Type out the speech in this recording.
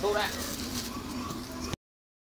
どれ？